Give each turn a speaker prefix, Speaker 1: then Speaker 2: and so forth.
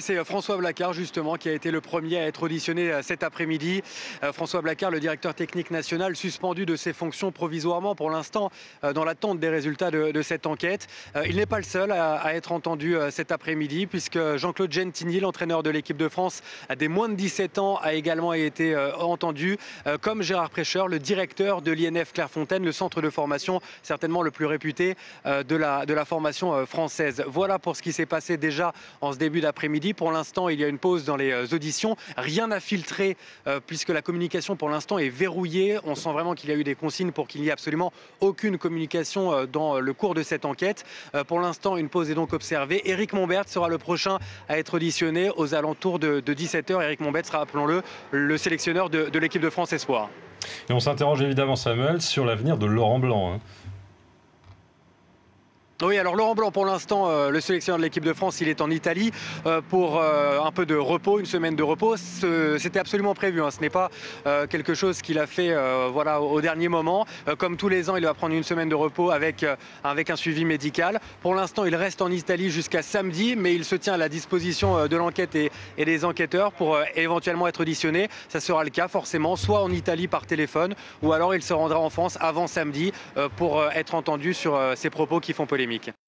Speaker 1: C'est euh, François Blacard justement qui a été le premier à être auditionné euh, cet après-midi. Euh, François Blacard, le directeur technique national, suspendu de ses fonctions provisoirement pour l'instant dans l'attente des résultats de, cette enquête. Il n'est pas le seul à, être entendu cet après-midi puisque Jean-Claude Gentini, l'entraîneur de l'équipe de France des moins de 17 ans, a également été entendu, comme Gérard Prêcheur, le directeur de l'INF Clairefontaine, le centre de formation certainement le plus réputé de la formation française. Voilà pour ce qui s'est passé déjà en ce début d'après-midi. Pour l'instant, il y a une pause dans les euh, auditions. Rien n'a filtré euh, puisque la communication pour l'instant est verrouillée. On sent vraiment qu'il y a eu des consignes pour qu'il n'y ait absolument aucune communication euh, dans le cours de cette enquête. Pour l'instant, une pause est donc observée. Éric Montbert sera le prochain à être auditionné aux alentours de, 17h. Éric Montbert sera, appelons-le, le sélectionneur de, l'équipe de France Espoir.
Speaker 2: Et on s'interroge évidemment, Samuel, sur l'avenir de Laurent Blanc. Hein.
Speaker 1: Oui, alors Laurent Blanc, pour l'instant, euh, le sélectionneur de l'équipe de France, il est en Italie euh, pour euh, un peu de repos, une semaine de repos. C'était absolument prévu, hein. ce n'est pas quelque chose qu'il a fait voilà, au dernier moment. comme tous les ans, il va prendre une semaine de repos avec, avec un suivi médical. Pour l'instant, il reste en Italie jusqu'à samedi, mais il se tient à la disposition de l'enquête et, et, des enquêteurs pour éventuellement être auditionné. Ça sera le cas forcément, soit en Italie par téléphone, ou alors il se rendra en France avant samedi pour être entendu sur ses propos qui font polémique. экономики.